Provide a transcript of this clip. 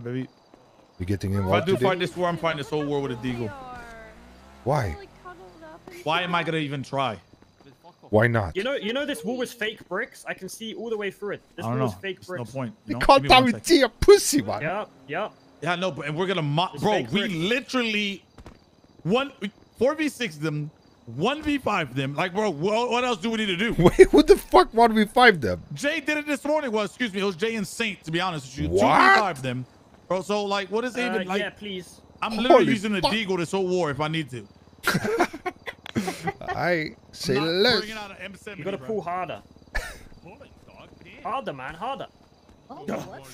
Baby. You're getting If I do today? fight this war, I'm fighting this whole war with a deagle. Why? Why am I gonna even try? Why not? You know, you know this wall was fake bricks. I can see all the way through it. This wall know. was fake There's no point. You You know? can't Give me tell me second. a pussy, man. Yep, yep. Yeah, no, but and we're gonna mo- It's bro. We bricks. literally one four v six them, one v five them. Like, bro, what, what else do we need to do? Wait, who the fuck 1v5 them? Jay did it this morning. Well, excuse me, it was Jay and Saint. To be honest with you, two v five them, bro. So like, what is it Uh, even like? yeah, please. I'm literally Holy using a fuck. deagle this whole war if I need to. I say I'm not less. an M70. You gotta pull harder. Pull it, dog. Damn. Harder, man, harder. Oh, what?